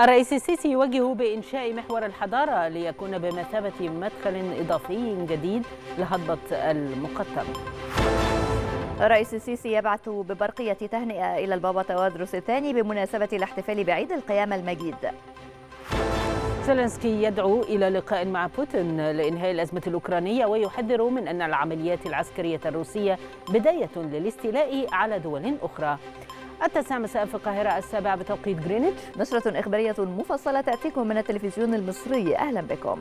الرئيس السيسي يوجه بإنشاء محور الحضارة ليكون بمثابة مدخل إضافي جديد لهضبة المقطم. الرئيس السيسي يبعث ببرقية تهنئة إلى البابا توادرس الثاني بمناسبة الاحتفال بعيد القيامة المجيد. زيلينسكي يدعو إلى لقاء مع بوتين لإنهاء الأزمة الأوكرانية ويحذر من أن العمليات العسكرية الروسية بداية للاستيلاء على دول أخرى. التاسعة مساء في القاهرة السابعة بتوقيت جرينتش نشرة إخبارية مفصلة تأتيكم من التلفزيون المصري. أهلا بكم.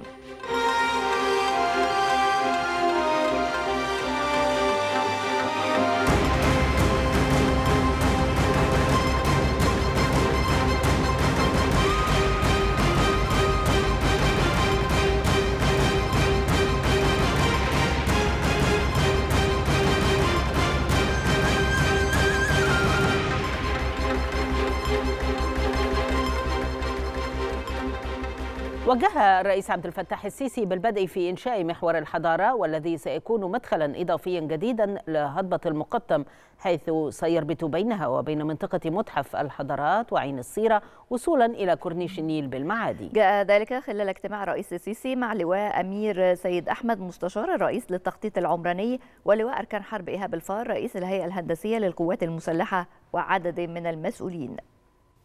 وجه الرئيس عبد الفتاح السيسي بالبدء في إنشاء محور الحضارة والذي سيكون مدخلا إضافيا جديدا لهضبة المقطم حيث سيربط بينها وبين منطقة متحف الحضارات وعين الصيرة وصولا إلى كورنيش النيل بالمعادي. جاء ذلك خلال اجتماع الرئيس السيسي مع لواء أمير سيد أحمد مستشار الرئيس للتخطيط العمراني ولواء أركان حرب إيهاب الفار رئيس الهيئة الهندسية للقوات المسلحة وعدد من المسؤولين.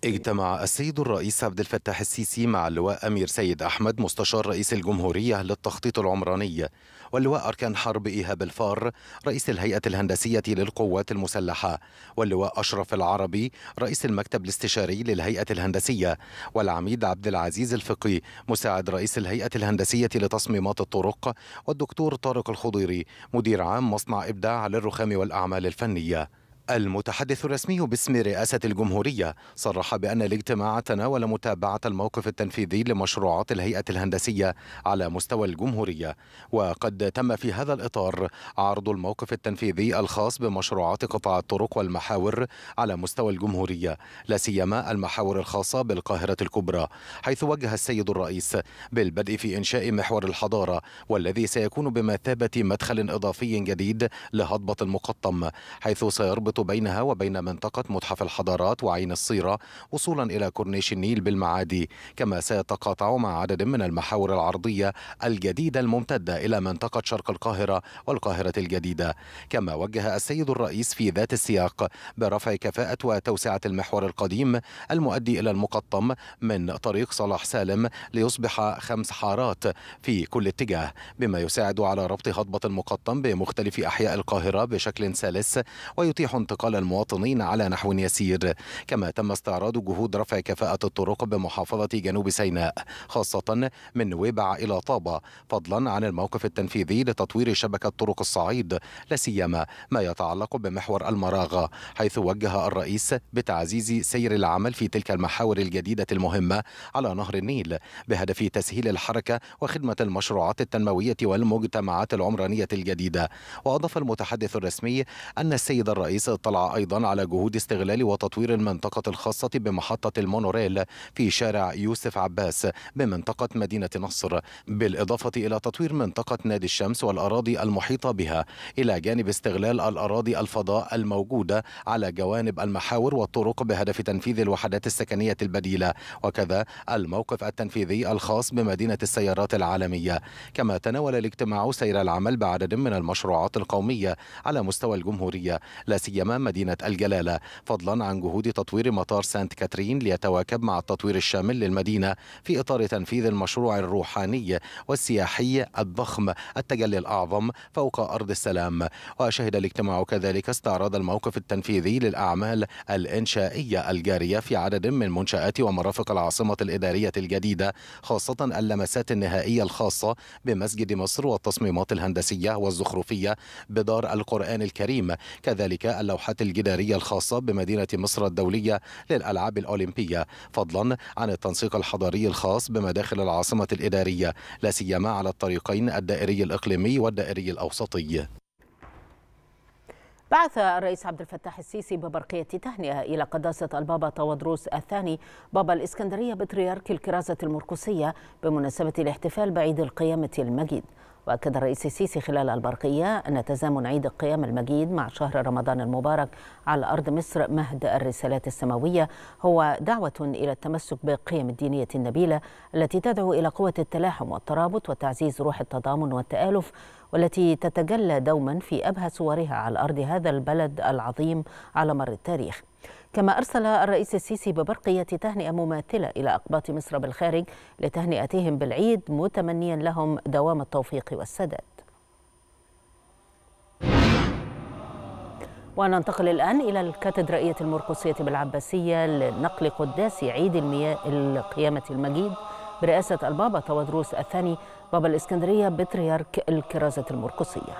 اجتمع السيد الرئيس عبد الفتاح السيسي مع اللواء أمير سيد أحمد مستشار رئيس الجمهورية للتخطيط العمراني واللواء أركان حرب إيهاب الفار رئيس الهيئة الهندسية للقوات المسلحة واللواء أشرف العربي رئيس المكتب الاستشاري للهيئة الهندسية والعميد عبد العزيز الفقي مساعد رئيس الهيئة الهندسية لتصميمات الطرق والدكتور طارق الخضيري مدير عام مصنع إبداع للرخام والأعمال الفنية. المتحدث الرسمي باسم رئاسة الجمهورية صرح بأن الاجتماع تناول متابعة الموقف التنفيذي لمشروعات الهيئة الهندسية على مستوى الجمهورية. وقد تم في هذا الإطار عرض الموقف التنفيذي الخاص بمشروعات قطاع الطرق والمحاور على مستوى الجمهورية لا سيما المحاور الخاصة بالقاهرة الكبرى حيث وجه السيد الرئيس بالبدء في إنشاء محور الحضارة والذي سيكون بمثابة مدخل إضافي جديد لهضبة المقطم حيث سيربط يربط بينها وبين منطقة متحف الحضارات وعين الصيرة وصولا إلى كورنيش النيل بالمعادي كما سيتقاطع مع عدد من المحاور العرضية الجديدة الممتدة إلى منطقة شرق القاهرة والقاهرة الجديدة. كما وجه السيد الرئيس في ذات السياق برفع كفاءة وتوسعة المحور القديم المؤدي إلى المقطم من طريق صلاح سالم ليصبح خمس حارات في كل اتجاه بما يساعد على ربط هضبة المقطم بمختلف أحياء القاهرة بشكل سلس ويتيح انتقال المواطنين على نحو يسير كما تم استعراض جهود رفع كفاءة الطرق بمحافظة جنوب سيناء خاصة من نويبع إلى طابة فضلا عن الموقف التنفيذي لتطوير شبكة طرق الصعيد لا سيما ما يتعلق بمحور المراغة حيث وجه الرئيس بتعزيز سير العمل في تلك المحاور الجديدة المهمة على نهر النيل بهدف تسهيل الحركة وخدمة المشروعات التنموية والمجتمعات العمرانية الجديدة. وأضاف المتحدث الرسمي أن السيد الرئيس اطلع أيضا على جهود استغلال وتطوير المنطقة الخاصة بمحطة المونوريل في شارع يوسف عباس بمنطقة مدينة نصر بالإضافة إلى تطوير منطقة نادي الشمس والأراضي المحيطة بها إلى جانب استغلال الأراضي الفضاء الموجودة على جوانب المحاور والطرق بهدف تنفيذ الوحدات السكنية البديلة وكذا الموقف التنفيذي الخاص بمدينة السيارات العالمية. كما تناول الاجتماع سير العمل بعدد من المشروعات القومية على مستوى الجمهورية لا سيما مدينة الجلالة فضلا عن جهود تطوير مطار سانت كاترين ليتواكب مع التطوير الشامل للمدينة في إطار تنفيذ المشروع الروحاني والسياحي الضخم التجلي الأعظم فوق أرض السلام. وشهد الاجتماع كذلك استعراض الموقف التنفيذي للأعمال الإنشائية الجارية في عدد من منشآت ومرافق العاصمة الإدارية الجديدة خاصة اللمسات النهائية الخاصة بمسجد مصر والتصميمات الهندسية والزخرفية بدار القرآن الكريم. كذلك اللوحات الجدارية الخاصة بمدينة مصر الدولية للألعاب الأولمبية فضلا عن التنسيق الحضاري الخاص بمداخل العاصمة الإدارية لا سيما على الطريقين الدائري الإقليمي والدائري الأوسطي. بعث الرئيس عبد الفتاح السيسي ببرقية تهنئة إلى قداسة البابا تودروس الثاني بابا الإسكندرية بطريرك الكرازة المرقسية بمناسبة الاحتفال بعيد القيامة المجيد. وأكد الرئيس السيسي خلال البرقية أن تزامن عيد القيام المجيد مع شهر رمضان المبارك على أرض مصر مهد الرسالات السماوية هو دعوة إلى التمسك بالقيم الدينية النبيلة التي تدعو إلى قوة التلاحم والترابط وتعزيز روح التضامن والتآلف والتي تتجلى دوما في أبهى صورها على أرض هذا البلد العظيم على مر التاريخ. كما أرسل الرئيس السيسي ببرقية تهنئة مماثلة إلى أقباط مصر بالخارج لتهنئتهم بالعيد متمنيا لهم دوام التوفيق والسداد. وننتقل الآن إلى الكاتدرائية المرقسية بالعباسية لنقل قداس عيد المياه القيامة المجيد. برئاسة البابا تودروس الثاني بابا الإسكندرية بطريرك الكرازة المرقسية.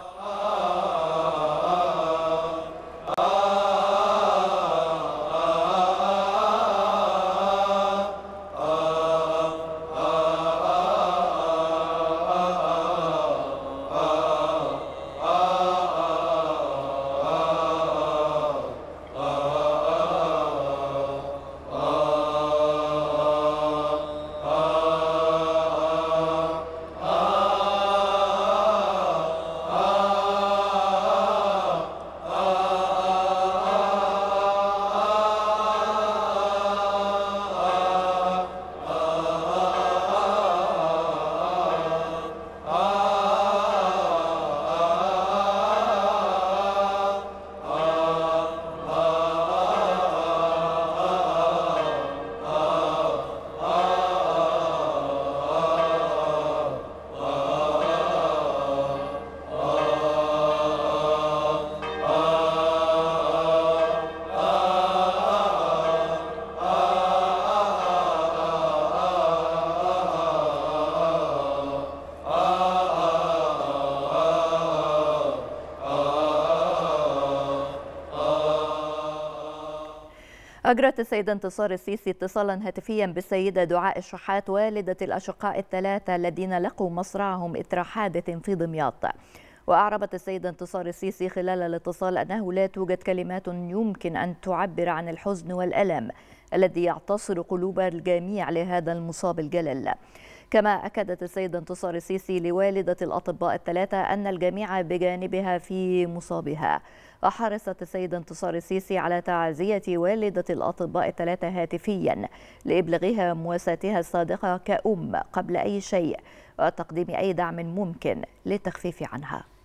أجرت السيدة انتصار السيسي اتصالا هاتفيا بالسيدة دعاء الشحات والدة الأشقاء الثلاثة الذين لقوا مصرعهم إثر حادث في دمياط. وأعربت السيدة انتصار السيسي خلال الاتصال أنه لا توجد كلمات يمكن أن تعبر عن الحزن والألم الذي يعتصر قلوب الجميع لهذا المصاب الجلل. كما أكدت السيدة انتصار السيسي لوالدة الأطباء الثلاثة أن الجميع بجانبها في مصابها. وحرصت السيدة انتصار السيسي على تعزية والدة الأطباء الثلاثة هاتفيا لإبلاغها مواساتها الصادقة كأم قبل أي شيء وتقديم أي دعم ممكن للتخفيف عنها.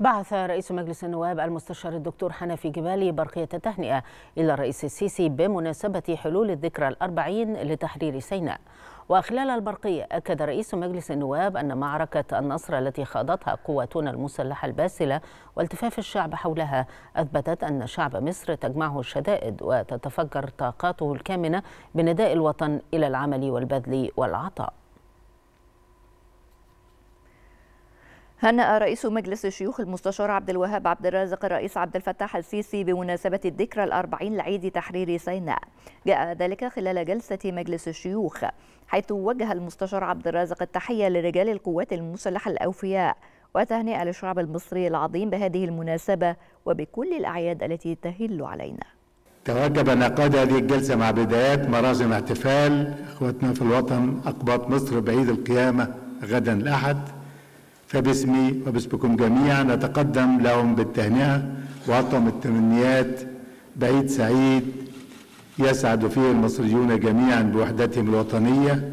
بعث رئيس مجلس النواب المستشار الدكتور حنفي جبالي برقية تهنئة إلى الرئيس السيسي بمناسبة حلول الذكرى الأربعين لتحرير سيناء. وخلال البرقية أكد رئيس مجلس النواب أن معركة النصر التي خاضتها قواتنا المسلحة الباسلة والتفاف الشعب حولها أثبتت أن شعب مصر تجمعه الشدائد وتتفجر طاقاته الكامنة بنداء الوطن إلى العمل والبذل والعطاء. هنأ رئيس مجلس الشيوخ المستشار عبد الوهاب عبد الرازق الرئيس عبد الفتاح السيسي بمناسبة الذكرى الأربعين لعيد تحرير سيناء. جاء ذلك خلال جلسة مجلس الشيوخ حيث وجه المستشار عبد الرازق التحية لرجال القوات المسلحة الأوفياء وتهنئة للشعب المصري العظيم بهذه المناسبة وبكل الأعياد التي تهل علينا. توجب انعقاد هذه الجلسة مع بدايات مراسم احتفال أخواتنا في الوطن أقباط مصر بعيد القيامة غدا الأحد. فباسمي وباسمكم جميعا نتقدم لهم بالتهنئة وأطعم التمنيات. بعيد سعيد يسعد فيه المصريون جميعا بوحدتهم الوطنية.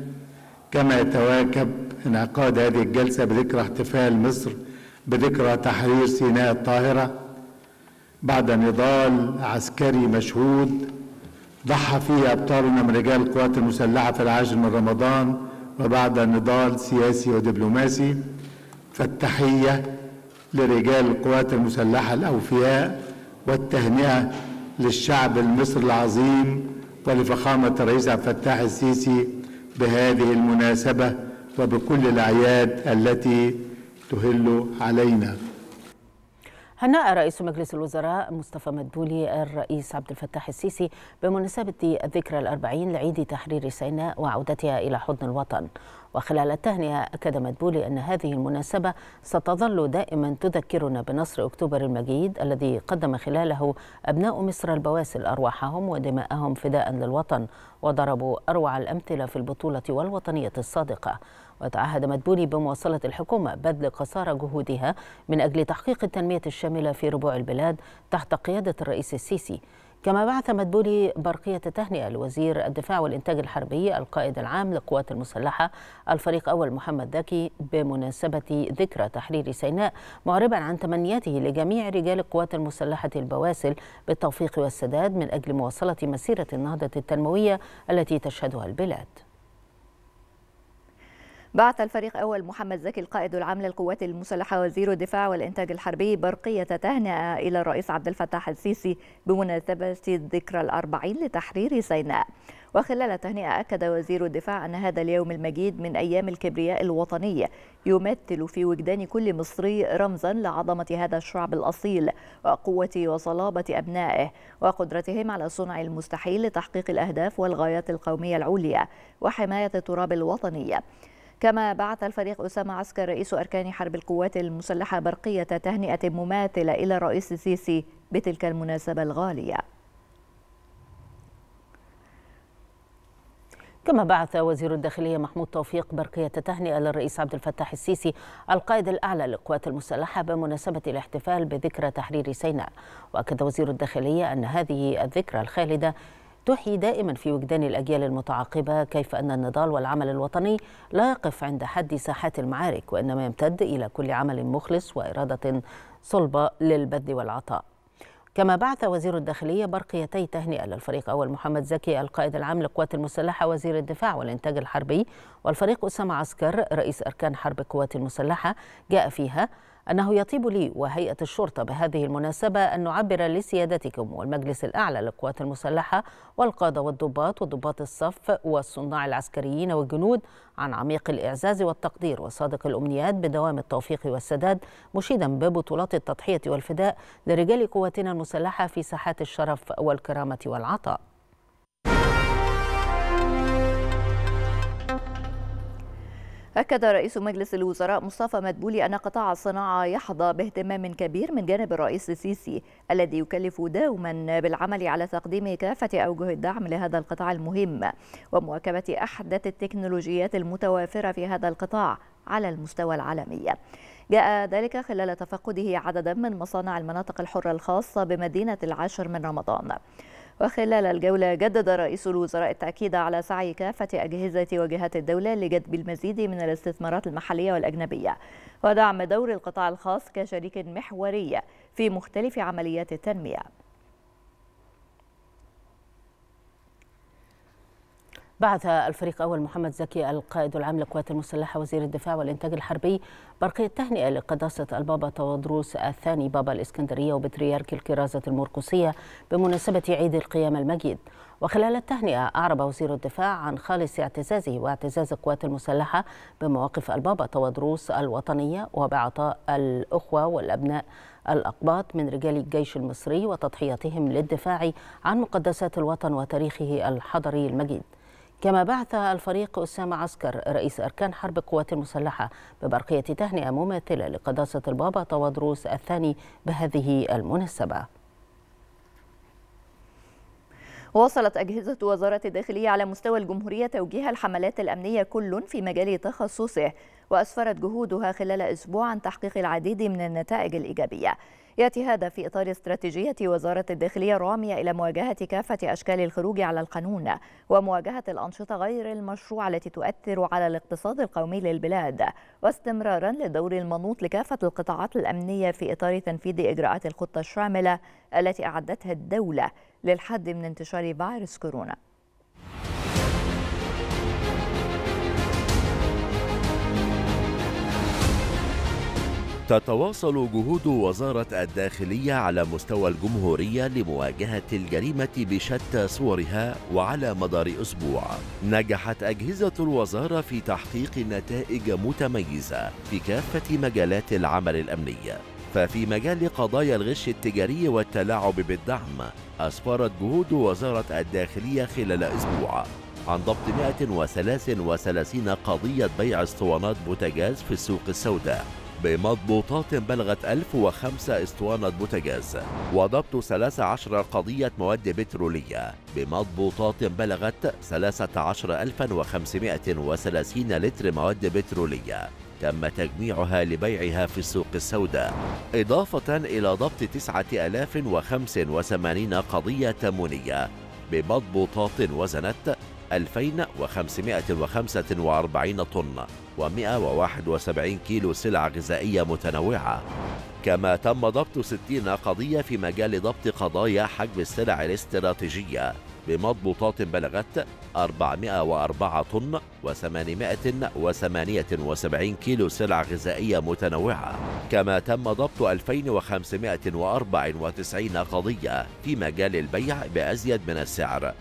كما يتواكب انعقاد هذه الجلسة بذكرى احتفال مصر بذكرى تحرير سيناء الطاهرة. بعد نضال عسكري مشهود ضحى فيه أبطالنا من رجال القوات المسلحة في العاشر من رمضان وبعد نضال سياسي ودبلوماسي. فالتحية لرجال القوات المسلحة الأوفياء والتهنئة للشعب المصري العظيم ولفخامة الرئيس عبد الفتاح السيسي بهذه المناسبة وبكل الأعياد التي تهل علينا. هنأ رئيس مجلس الوزراء مصطفى مدبولي الرئيس عبد الفتاح السيسي بمناسبة الذكرى الأربعين لعيد تحرير سيناء وعودتها إلى حضن الوطن. وخلال التهنئة أكد مدبولي أن هذه المناسبة ستظل دائما تذكرنا بنصر أكتوبر المجيد الذي قدم خلاله أبناء مصر البواسل أرواحهم ودماءهم فداء للوطن وضربوا أروع الأمثلة في البطولة والوطنية الصادقة. وتعهد مدبولي بمواصلة الحكومة بذل قصارى جهودها من أجل تحقيق التنمية الشاملة في ربوع البلاد تحت قيادة الرئيس السيسي. كما بعث مدبولي برقية تهنئة لوزير الدفاع والإنتاج الحربي القائد العام للقوات المسلحة الفريق أول محمد ذكي بمناسبة ذكرى تحرير سيناء معربا عن تمنياته لجميع رجال القوات المسلحة البواسل بالتوفيق والسداد من أجل مواصلة مسيرة النهضة التنموية التي تشهدها البلاد. بعث الفريق أول محمد زكي القائد العام للقوات المسلحة وزير الدفاع والإنتاج الحربي برقية تهنئة إلى الرئيس عبد الفتاح السيسي بمناسبة الذكرى الأربعين لتحرير سيناء. وخلال التهنئة أكد وزير الدفاع أن هذا اليوم المجيد من أيام الكبرياء الوطنية يمثل في وجدان كل مصري رمزا لعظمة هذا الشعب الأصيل وقوة وصلابة أبنائه وقدرتهم على صنع المستحيل لتحقيق الأهداف والغايات القومية العليا وحماية التراب الوطنية. كما بعث الفريق أسامة عسكر رئيس أركان حرب القوات المسلحة برقية تهنئة مماثلة إلى الرئيس السيسي بتلك المناسبة الغالية. كما بعث وزير الداخلية محمود توفيق برقية تهنئة للرئيس عبد الفتاح السيسي القائد الأعلى للقوات المسلحة بمناسبة الاحتفال بذكرى تحرير سيناء. وأكد وزير الداخلية أن هذه الذكرى الخالدة تحيي دائما في وجدان الأجيال المتعاقبة كيف أن النضال والعمل الوطني لا يقف عند حد ساحات المعارك وإنما يمتد إلى كل عمل مخلص وإرادة صلبة للبذل والعطاء. كما بعث وزير الداخلية برقيتي تهنئة للفريق أول محمد زكي القائد العام للقوات المسلحة وزير الدفاع والإنتاج الحربي والفريق أسامة عسكر رئيس أركان حرب القوات المسلحة جاء فيها أنه يطيب لي وهيئة الشرطة بهذه المناسبة أن نعبر لسيادتكم والمجلس الأعلى للقوات المسلحة والقادة والضباط وضباط الصف والصناع العسكريين والجنود عن عميق الإعزاز والتقدير وصادق الأمنيات بدوام التوفيق والسداد مشيدا ببطولات التضحية والفداء لرجال قواتنا المسلحة في ساحات الشرف والكرامة والعطاء. أكد رئيس مجلس الوزراء مصطفى مدبولي أن قطاع الصناعة يحظى باهتمام كبير من جانب الرئيس السيسي الذي يكلف دوما بالعمل على تقديم كافة أوجه الدعم لهذا القطاع المهم ومواكبة أحدث التكنولوجيات المتوافرة في هذا القطاع على المستوى العالمي. جاء ذلك خلال تفقده عددا من مصانع المناطق الحرة الخاصة بمدينة العاشر من رمضان. وخلال الجولة جدد رئيس الوزراء التأكيد على سعي كافة أجهزة وجهات الدولة لجذب المزيد من الاستثمارات المحلية والأجنبية. ودعم دور القطاع الخاص كشريك محوري في مختلف عمليات التنمية. بعث الفريق أول محمد زكي القائد العام للقوات المسلحة وزير الدفاع والإنتاج الحربي برقية تهنئة لقداسة البابا تودروس الثاني بابا الإسكندرية وبطريرك الكرازة المرقسية بمناسبة عيد القيامة المجيد. وخلال التهنئة أعرب وزير الدفاع عن خالص اعتزازه واعتزاز القوات المسلحة بمواقف البابا تودروس الوطنية وبعطاء الأخوة والأبناء الأقباط من رجال الجيش المصري وتضحيتهم للدفاع عن مقدسات الوطن وتاريخه الحضري المجيد. كما بعث الفريق أسامة عسكر رئيس أركان حرب القوات المسلحة ببرقية تهنئة مماثلة لقداسة البابا تودروس الثاني بهذه المناسبة. واصلت أجهزة وزارة الداخلية على مستوى الجمهورية توجيه الحملات الأمنية كل في مجال تخصصه وأسفرت جهودها خلال أسبوع عن تحقيق العديد من النتائج الإيجابية. يأتي هذا في إطار استراتيجية وزارة الداخلية الرامية إلى مواجهة كافة أشكال الخروج على القانون ومواجهة الأنشطة غير المشروعة التي تؤثر على الاقتصاد القومي للبلاد. واستمرارا للدور المنوط لكافة القطاعات الأمنية في إطار تنفيذ إجراءات الخطة الشاملة التي أعدتها الدولة للحد من انتشار فيروس كورونا. تتواصل جهود وزارة الداخلية على مستوى الجمهورية لمواجهة الجريمة بشتى صورها وعلى مدار أسبوع. نجحت أجهزة الوزارة في تحقيق نتائج متميزة في كافة مجالات العمل الأمني. ففي مجال قضايا الغش التجاري والتلاعب بالدعم أسفرت جهود وزارة الداخلية خلال أسبوع. عن ضبط 133 قضية بيع اسطوانات بوتاجاز في السوق السوداء. بمضبوطات بلغت 1005 أسطوانة بوتاجاز وضبط 13 قضية مواد بترولية بمضبوطات بلغت 13530 لتر مواد بترولية تم تجميعها لبيعها في السوق السوداء. إضافة إلى ضبط 9085 قضية تموينية بمضبوطات وزنت 2545 طن. و171 كيلو سلع غذائية متنوعة. كما تم ضبط 60 قضية في مجال ضبط قضايا حجب السلع الاستراتيجية. بمضبوطات بلغت 404 طن و878 كيلو سلع غذائية متنوعة. كما تم ضبط 2594 قضية في مجال البيع بأزيد من السعر.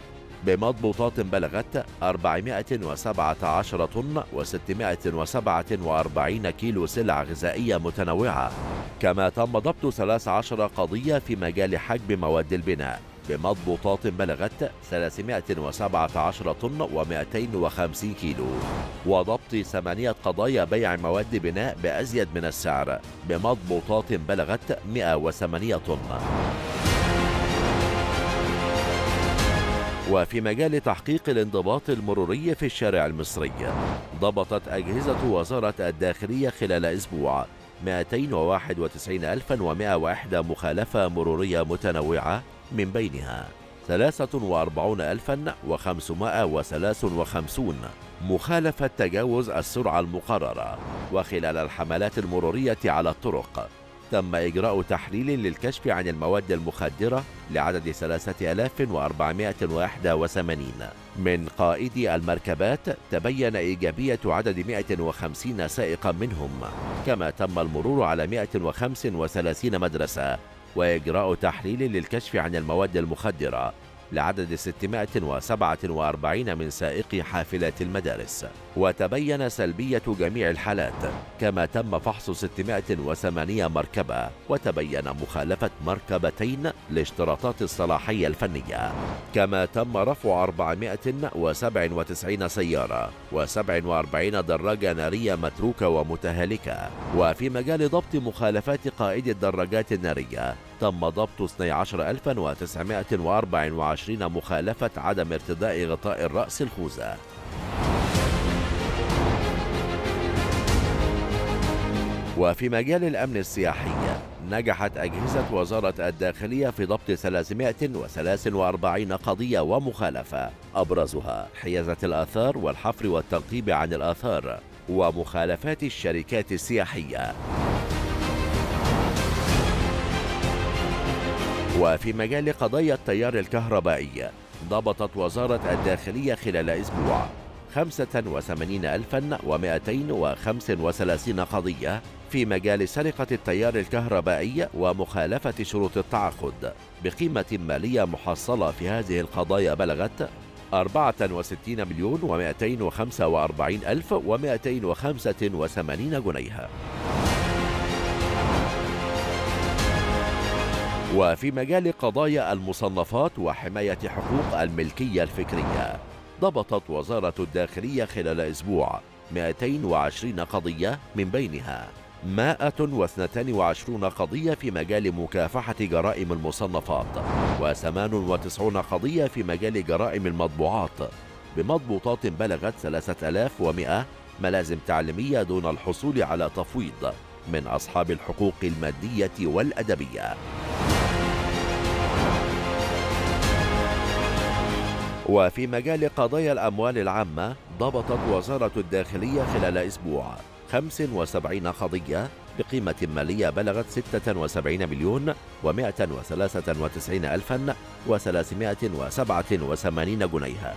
بمضبوطات بلغت 417 طن و647 كيلو سلع غذائية متنوعة. كما تم ضبط 13 قضية في مجال حجب مواد البناء. بمضبوطات بلغت 317 طن و250 كيلو. وضبط ثمانية قضايا بيع مواد بناء بأزيد من السعر. بمضبوطات بلغت 108 طن. وفي مجال تحقيق الانضباط المروري في الشارع المصري. ضبطت أجهزة وزارة الداخلية خلال أسبوع 291101 مخالفة مرورية متنوعة من بينها. 43553 مخالفة تجاوز السرعة المقررة وخلال الحملات المرورية على الطرق. تم إجراء تحليل للكشف عن المواد المخدرة لعدد 3481 من قائدي المركبات تبين إيجابية عدد 150 سائقا منهم كما تم المرور على 135 مدرسة وإجراء تحليل للكشف عن المواد المخدرة لعدد 647 من سائقي حافلات المدارس. وتبين سلبية جميع الحالات كما تم فحص 608 مركبة وتبين مخالفة مركبتين لاشتراطات الصلاحية الفنية. كما تم رفع 497 سيارة و47 دراجة نارية متروكة ومتهالكة. وفي مجال ضبط مخالفات قائد الدراجات النارية تم ضبط 12924 مخالفة عدم ارتداء غطاء الرأس الخوذة. وفي مجال الأمن السياحي نجحت أجهزة وزارة الداخلية في ضبط 343 قضية ومخالفة أبرزها حيازة الآثار والحفر والتنقيب عن الآثار ومخالفات الشركات السياحية. وفي مجال قضايا التيار الكهربائي ضبطت وزارة الداخلية خلال أسبوع 85235 قضية في مجال سرقة التيار الكهربائي ومخالفة شروط التعاقد بقيمة مالية محصلة في هذه القضايا بلغت 64 مليون و245 ألف و285 جنيه وفي مجال قضايا المصنفات وحماية حقوق الملكية الفكرية ضبطت وزارة الداخلية خلال أسبوع 220 قضية من بينها. 122 قضية في مجال مكافحة جرائم المصنفات و98 قضية في مجال جرائم المطبوعات. بمضبوطات بلغت 3100 ملازم تعليمية دون الحصول على تفويض من أصحاب الحقوق المادية والأدبية. وفي مجال قضايا الأموال العامة ضبطت وزارة الداخلية خلال أسبوع 75 قضية بقيمة مالية بلغت 76 مليون و193 ألفا و387 جنيها.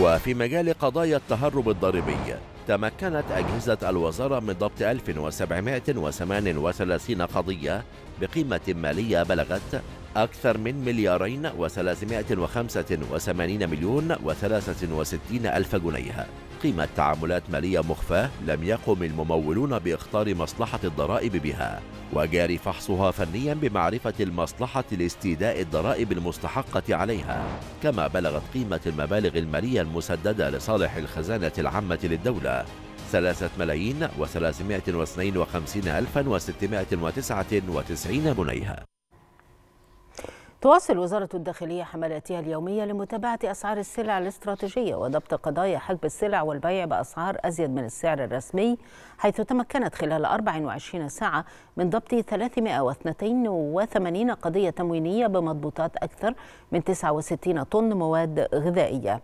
وفي مجال قضايا التهرب الضريبي تمكنت أجهزة الوزارة من ضبط 1738 قضية بقيمة مالية بلغت أكثر من مليارين و385 مليون و63 ألف جنيه. قيمة تعاملات مالية مخفاة لم يقم الممولون باختار مصلحة الضرائب بها وجاري فحصها فنيا بمعرفة المصلحة لاستيداء الضرائب المستحقة عليها. كما بلغت قيمة المبالغ المالية المسددة لصالح الخزانة العامة للدولة ثلاثة ملايين وثلاثمائة وخمسين ألفا وستمائة وتسعة وتسعين جنيها تواصل وزارة الداخلية حملاتها اليومية لمتابعة أسعار السلع الاستراتيجية وضبط قضايا حجب السلع والبيع بأسعار أزيد من السعر الرسمي حيث تمكنت خلال 24 ساعة من ضبط 382 قضية تموينية بمضبوطات أكثر من 69 طن مواد غذائية.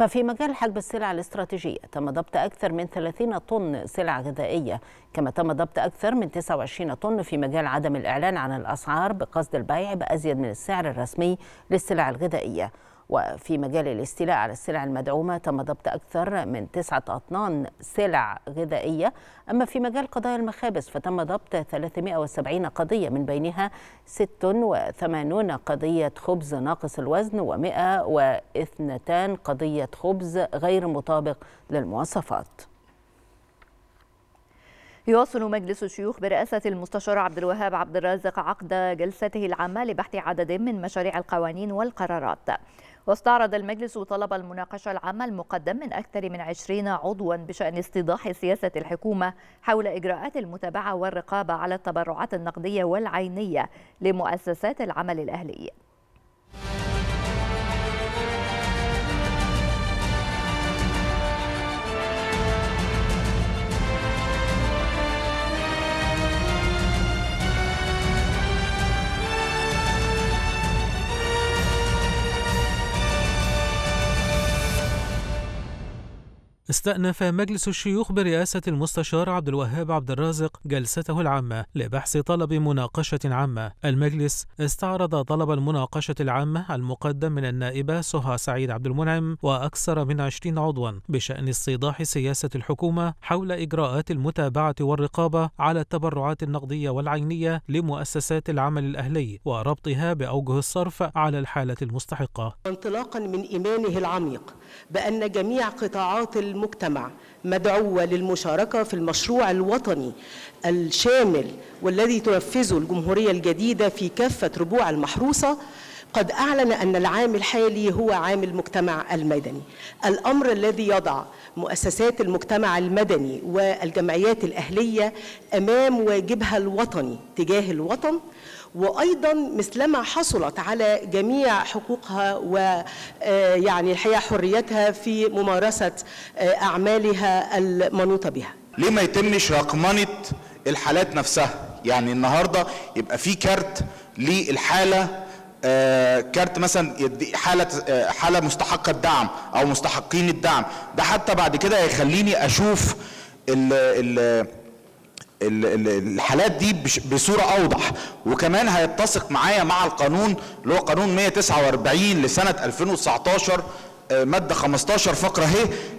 ففي مجال حجب السلع الاستراتيجية تم ضبط أكثر من 30 طن سلع غذائية كما تم ضبط أكثر من 29 طن في مجال عدم الإعلان عن الأسعار بقصد البيع بأزيد من السعر الرسمي للسلع الغذائية. وفي مجال الاستيلاء على السلع المدعومة تم ضبط أكثر من تسعة أطنان سلع غذائية. أما في مجال قضايا المخابز فتم ضبط 370 قضية من بينها 86 قضية خبز ناقص الوزن و102 قضية خبز غير مطابق للمواصفات. يواصل مجلس الشيوخ برئاسة المستشار عبد الوهاب عبد الرازق عقد جلسته العامة لبحث عدد من مشاريع القوانين والقرارات. واستعرض المجلس طلب المناقشة العامة المقدم من أكثر من عشرين عضوا بشأن استيضاح سياسة الحكومة حول إجراءات المتابعة والرقابة على التبرعات النقدية والعينية لمؤسسات العمل الأهلي. استأنف مجلس الشيوخ برئاسة المستشار عبد الوهاب عبد الرازق جلسته العامة لبحث طلب مناقشة عامة. المجلس استعرض طلب المناقشة العامة المقدم من النائبة سهى سعيد عبد المنعم وأكثر من عشرين عضوا بشأن استيضاح سياسة الحكومة حول إجراءات المتابعة والرقابة على التبرعات النقدية والعينية لمؤسسات العمل الأهلي وربطها بأوجه الصرف على الحالة المستحقة. انطلاقا من إيمانه العميق بأن جميع قطاعات المجتمع مدعوة للمشاركة في المشروع الوطني الشامل والذي تنفذه الجمهورية الجديدة في كافة ربوع المحروسة. قد أعلن أن العام الحالي هو عام المجتمع المدني. الأمر الذي يضع مؤسسات المجتمع المدني والجمعيات الأهلية أمام واجبها الوطني تجاه الوطن وأيضا مثلما حصلت على جميع حقوقها ويعني الحقيقة حريتها في ممارسة أعمالها المنوطة بها. ليه ما يتمش رقمنة الحالات نفسها؟ يعني النهارده يبقى في كارت للحالة آه كارت مثلا حالة آه حالة مستحقة الدعم أو مستحقين الدعم ده حتى بعد كده هيخليني أشوف ال ال الحالات دي بصورة أوضح وكمان هيتسق معايا مع القانون اللي هو قانون 149 لسنة 2019 مادة 15 فقرة ه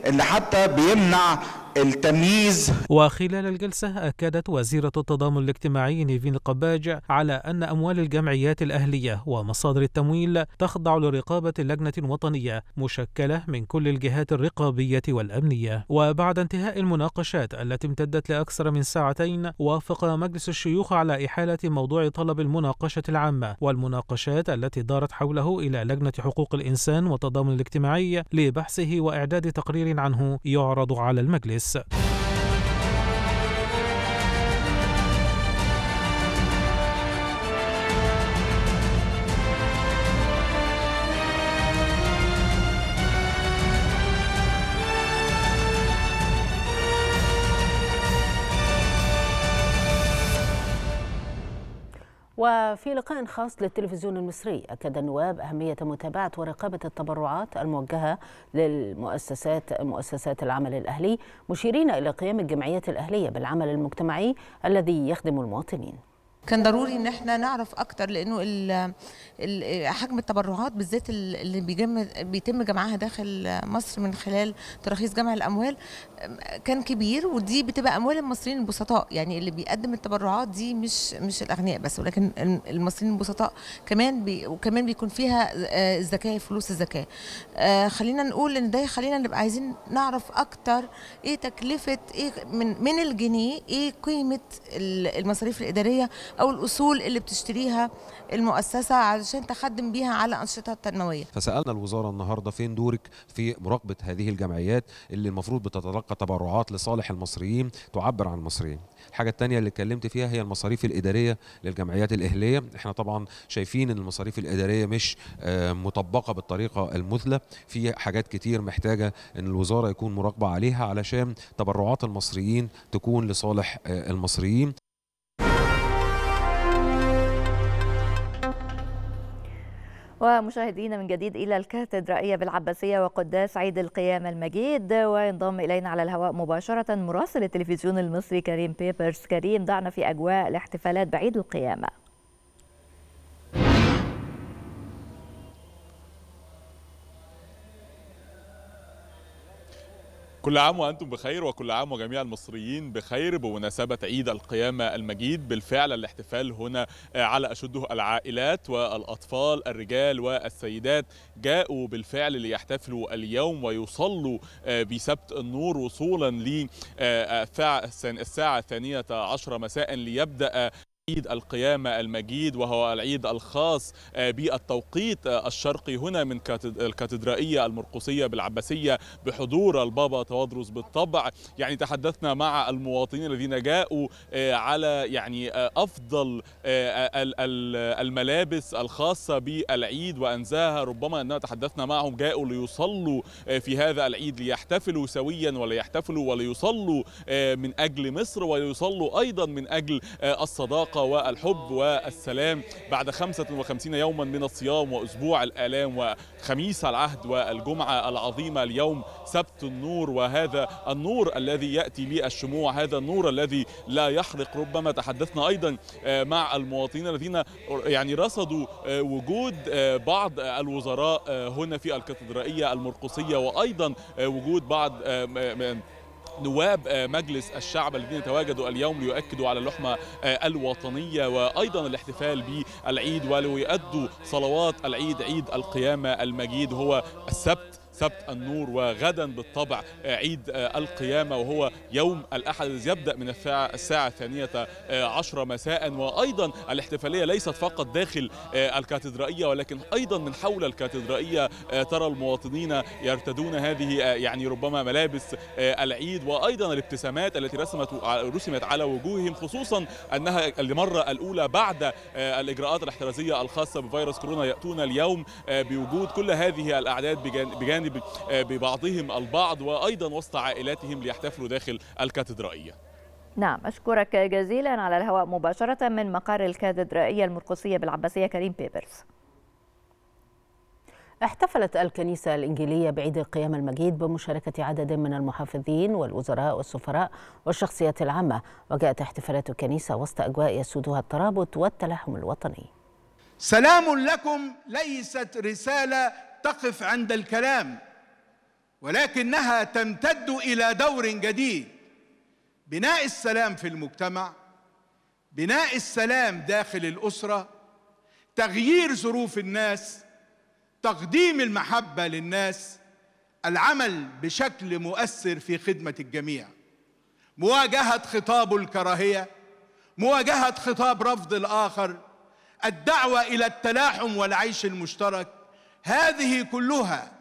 اللي حتى بيمنع التمييز. وخلال الجلسة أكدت وزيرة التضامن الاجتماعي نيفين القباج على أن أموال الجمعيات الأهلية ومصادر التمويل تخضع لرقابة اللجنة الوطنية مشكلة من كل الجهات الرقابية والأمنية. وبعد انتهاء المناقشات التي امتدت لأكثر من ساعتين وافق مجلس الشيوخ على إحالة موضوع طلب المناقشة العامة والمناقشات التي دارت حوله إلى لجنة حقوق الإنسان والتضامن الاجتماعي لبحثه وإعداد تقرير عنه يعرض على المجلس. الرئيس وفي لقاء خاص للتلفزيون المصري أكد النواب أهمية متابعة ورقابة التبرعات الموجهة للمؤسسات مؤسسات العمل الأهلي مشيرين إلى قيام الجمعيات الأهلية بالعمل المجتمعي الذي يخدم المواطنين. كان ضروري إن إحنا نعرف أكتر لأنه حجم التبرعات بالذات ال- اللي بيجم بيتم جمعها داخل مصر من خلال تراخيص جمع الأموال كان كبير ودي بتبقى أموال المصريين البسطاء. يعني اللي بيقدم التبرعات دي مش مش الأغنياء بس ولكن الم- المصريين البسطاء كمان بي وكمان بيكون فيها الزكاه فلوس الزكاه خلينا نقول إن ده خلينا نبقى عايزين نعرف أكتر إيه تكلفة إيه من من الجنيه إيه قيمة ال- المصاريف الإدارية أو الأصول اللي بتشتريها المؤسسة علشان تخدم بيها على أنشطة تنمويه فسألنا الوزارة النهارده فين دورك في مراقبة هذه الجمعيات اللي المفروض بتتلقى تبرعات لصالح المصريين تعبر عن المصريين. الحاجة الثانية اللي اتكلمت فيها هي المصاريف الإدارية للجمعيات الإهلية. إحنا طبعا شايفين إن المصاريف الإدارية مش آه، مطبقة بالطريقة المثلى. في حاجات كتير محتاجة إن الوزارة يكون مراقبة عليها علشان تبرعات المصريين تكون لصالح آه، المصريين. ومشاهدينا من جديد إلى الكاتدرائية بالعباسية وقداس عيد القيامة المجيد وينضم إلينا على الهواء مباشرة مراسل التلفزيون المصري كريم بيبرز. كريم ضعنا في أجواء الاحتفالات بعيد القيامة. كل عام وأنتم بخير وكل عام وجميع المصريين بخير بمناسبة عيد القيامة المجيد بالفعل الاحتفال هنا على أشده العائلات والأطفال الرجال والسيدات. جاءوا بالفعل ليحتفلوا اليوم ويصلوا بسبت النور وصولا للساعة الثانية عشر مساء ليبدأ عيد القيامة المجيد وهو العيد الخاص بالتوقيت الشرقي هنا من الكاتدرائية المرقسية بالعباسية بحضور البابا توادرس بالطبع. يعني تحدثنا مع المواطنين الذين جاءوا على يعني أفضل الملابس الخاصة بالعيد وأنزاها. ربما أننا تحدثنا معهم جاءوا ليصلوا في هذا العيد ليحتفلوا سويا وليحتفلوا وليصلوا من أجل مصر وليصلوا أيضا من أجل الصداقة. والحب والسلام بعد 55 يوما من الصيام وأسبوع الآلام وخميس العهد والجمعة العظيمة. اليوم سبت النور وهذا النور الذي يأتي بالشموع هذا النور الذي لا يحرق. ربما تحدثنا أيضا مع المواطنين الذين يعني رصدوا وجود بعض الوزراء هنا في الكاتدرائية المرقسية وأيضا وجود بعض نواب مجلس الشعب الذين تواجدوا اليوم ليؤكدوا على اللحمة الوطنية وأيضا الاحتفال بالعيد وليؤدوا صلوات العيد عيد القيامة المجيد هو السبت. سبت النور وغدا بالطبع عيد القيامة وهو يوم الأحد يبدأ من الساعة, الثانية عشر مساء. وأيضا الاحتفالية ليست فقط داخل الكاتدرائية ولكن أيضا من حول الكاتدرائية ترى المواطنين يرتدون هذه يعني ربما ملابس العيد. وأيضا الابتسامات التي رسمت رسمت على وجوههم خصوصا أنها المرة الأولى بعد الإجراءات الاحترازية الخاصة بفيروس كورونا يأتون اليوم بوجود كل هذه الأعداد بجانب ببعضهم البعض وأيضا وسط عائلاتهم ليحتفلوا داخل الكاتدرائية. نعم أشكرك جزيلا على الهواء مباشرة من مقر الكاتدرائية المرقسية بالعباسية كريم بيبرز. احتفلت الكنيسة الإنجيلية بعيد القيامة المجيد بمشاركة عدد من المحافظين والوزراء والسفراء والشخصيات العامة وجاءت احتفالات الكنيسة وسط أجواء يسودها الترابط والتلاحم الوطني سلام لكم ليست رسالة تقف عند الكلام ولكنها تمتد إلى دور جديد. بناء السلام في المجتمع بناء السلام داخل الأسرة تغيير ظروف الناس تقديم المحبة للناس العمل بشكل مؤثر في خدمة الجميع. مواجهة خطاب الكراهية مواجهة خطاب رفض الآخر الدعوة إلى التلاحم والعيش المشترك هذه كلها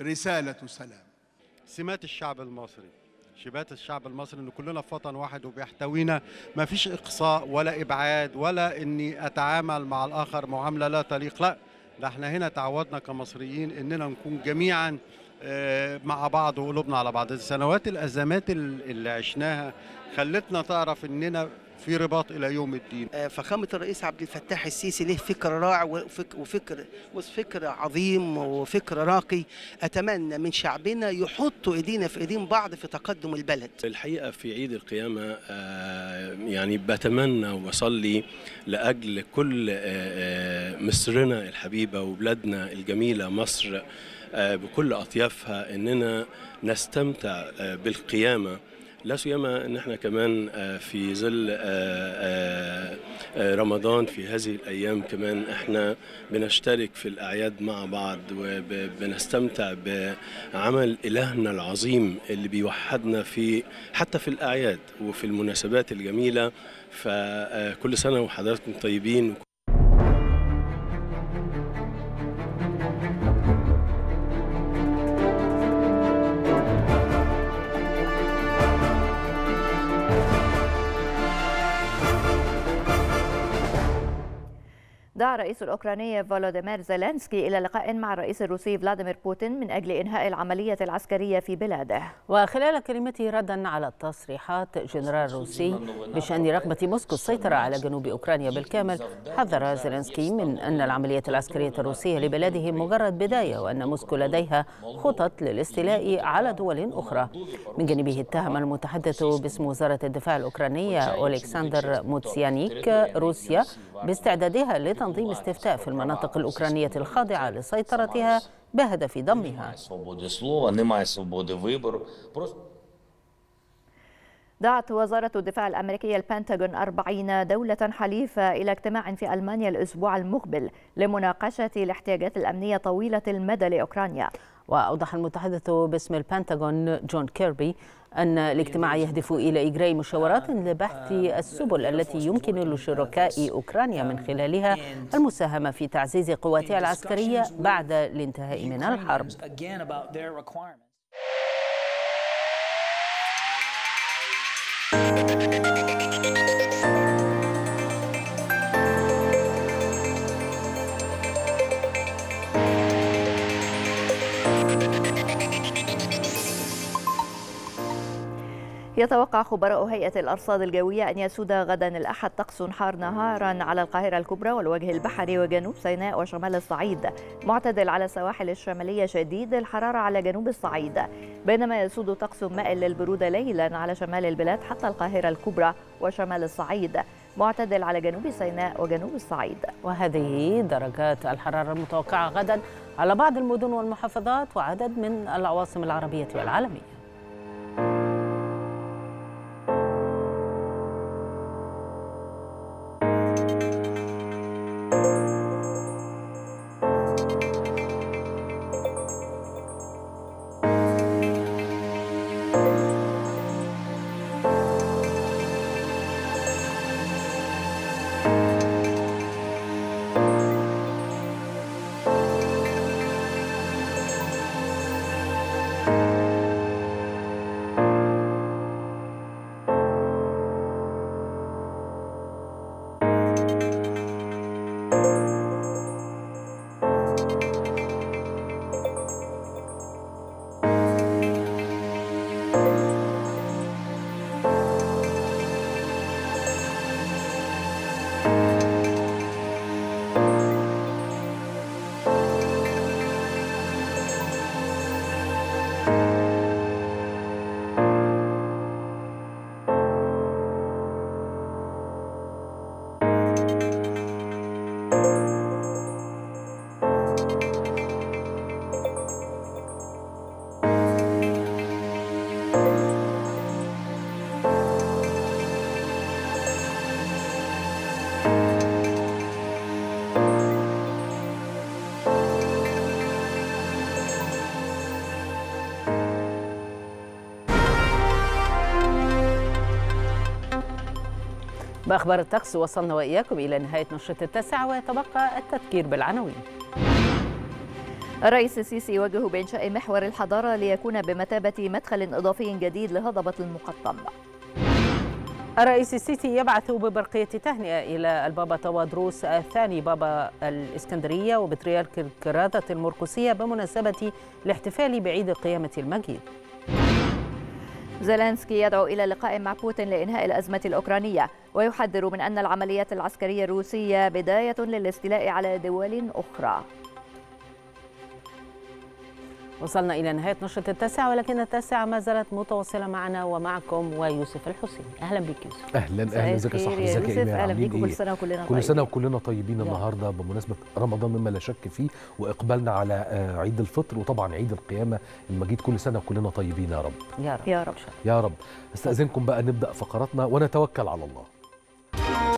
رسالة سلام. سمات الشعب المصري شبات الشعب المصري إن كلنا في وطن واحد وبيحتوينا ما فيش إقصاء ولا إبعاد ولا إني أتعامل مع الآخر معاملة لا تليق. لا ده إحنا هنا تعودنا كمصريين إننا نكون جميعا مع بعض وقلوبنا على بعض. سنوات الازمات اللي عشناها خلتنا تعرف إننا في رباط إلى يوم الدين. فخامة الرئيس عبد الفتاح السيسي له فكر رائع وفكر وفكر وفكر عظيم وفكر راقي. أتمنى من شعبنا يحطوا إيدينا في إيدين بعض في تقدم البلد. الحقيقة في عيد القيامة يعني بتمنى وبصلي لأجل كل مصرنا الحبيبة وبلادنا الجميلة مصر بكل أطيافها إننا نستمتع بالقيامة. لا سيما إن إحنا كمان في ظل رمضان في هذه الأيام كمان إحنا بنشترك في الأعياد مع بعض وبنستمتع بعمل إلهنا العظيم اللي بيوحدنا في حتى في الأعياد وفي المناسبات الجميلة. فكل سنة وحضراتكم طيبين. الرئيس الأوكراني فولوديمير زيلينسكي إلى لقاء مع الرئيس الروسي فلاديمير بوتين من أجل إنهاء العملية العسكرية في بلاده. وخلال كلمته ردا على تصريحات جنرال روسي بشأن رغبة موسكو السيطرة على جنوب أوكرانيا بالكامل حذر زيلينسكي من أن العملية العسكرية الروسية لبلاده مجرد بداية وأن موسكو لديها خطط للاستيلاء على دول أخرى. من جانبه اتهم المتحدث باسم وزارة الدفاع الأوكرانية أولكسندر موتسيانيك روسيا باستعدادها لتنظيم استفتاء في المناطق الأوكرانية الخاضعة لسيطرتها بهدف ضمها. دعت وزارة الدفاع الأمريكية البنتاغون أربعين دولة حليفة إلى اجتماع في ألمانيا الأسبوع المقبل لمناقشة الاحتياجات الأمنية طويلة المدى لأوكرانيا. وأوضح المتحدث باسم البنتاغون جون كيربي أن الاجتماع يهدف إلى إجراء مشاورات لبحث السبل التي يمكن لشركاء أوكرانيا من خلالها المساهمة في تعزيز قواتها العسكرية بعد الانتهاء من الحرب. يتوقع خبراء هيئة الأرصاد الجوية أن يسود غدا الأحد طقس حار نهارا على القاهرة الكبرى والوجه البحري وجنوب سيناء وشمال الصعيد معتدل على السواحل الشمالية شديد الحرارة على جنوب الصعيد. بينما يسود طقس مائل للبرودة ليلا على شمال البلاد حتى القاهرة الكبرى وشمال الصعيد معتدل على جنوب سيناء وجنوب الصعيد. وهذه درجات الحرارة المتوقعة غدا على بعض المدن والمحافظات وعدد من العواصم العربية والعالمية. بأخبار الطقس وصلنا وإياكم إلى نهاية نشرة التاسعة ويتبقى التذكير بالعناوين. الرئيس السيسي يوجه بإنشاء محور الحضارة ليكون بمثابة مدخل إضافي جديد لهضبة المقطم. الرئيس السيسي يبعث ببرقية تهنئة إلى البابا توادروس الثاني بابا الإسكندرية وبطريرك الكرادة المرقسية بمناسبة الاحتفال بعيد القيامة المجيد. زيلينسكي يدعو إلى لقاء مع بوتين لإنهاء الأزمة الأوكرانية ويحذر من أن العمليات العسكرية الروسية بداية للاستيلاء على دول أخرى. وصلنا إلى نهاية نشرة التاسعة ولكن التاسعة ما زالت متواصلة معنا ومعكم ويوسف الحسيني أهلا بك يوسف. أهلا أهلا. إزيك يا صاحبي؟ إزيك يا ايمان أهلا عاملين بيكم كل إيه؟ سنة وكلنا كل طيبين. سنه وكلنا طيبين. النهارده بمناسبة رمضان مما لا شك فيه وإقبالنا على عيد الفطر وطبعا عيد القيامة المجيد كل سنة وكلنا طيبين يا رب. يا رب. يا رب. يا رب. استأذنكم بقى نبدأ فقراتنا ونتوكل على الله.